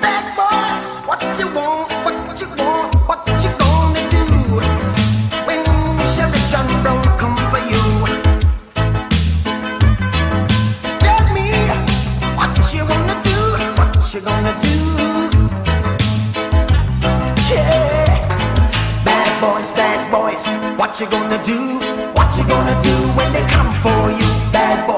Bad boys, what you want? What you want? What you gonna do when Chevy John Brown come for you? Tell me what you gonna do? Yeah. Bad boys, bad boys, what you gonna do? What you gonna do when they come for you? Bad what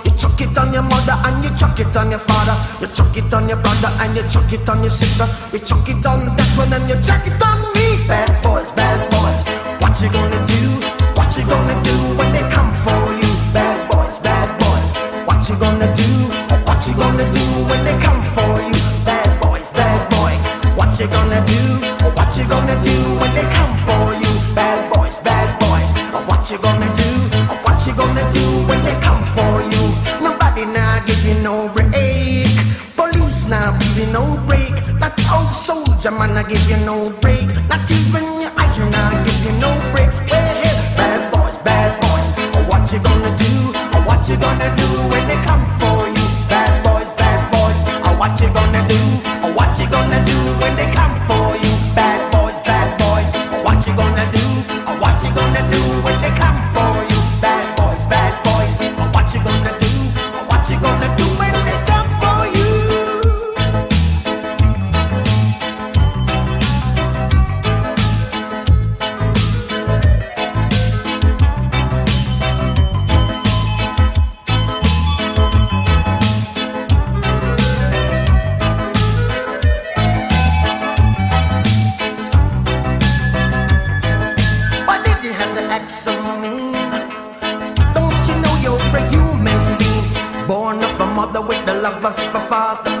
it on your father, you chuck it on your brother and you chuck it on your sister, you chuck it on that one and you chuck it on me. Bad boys, bad boys, what you gonna do? What you gonna do when they come for you? Bad boys, bad boys, what you gonna do? What you gonna do when they come for you? Bad boys, bad boys, what you gonna do? What you gonna do when they come for you? Bad boys, bad boys, what you gonna do? Break. That old soldier man I give you no break. Not even your eyes now give you no breaks. Mother with the love of a father.